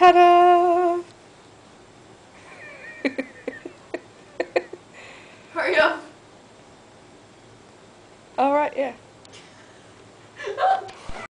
Ta-da! Hurry up. All right, yeah.